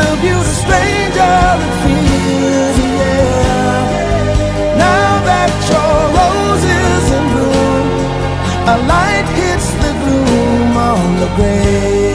Of you, a stranger it feels Yeah. Now that your rose is in bloom, a light hits the gloom on the grave.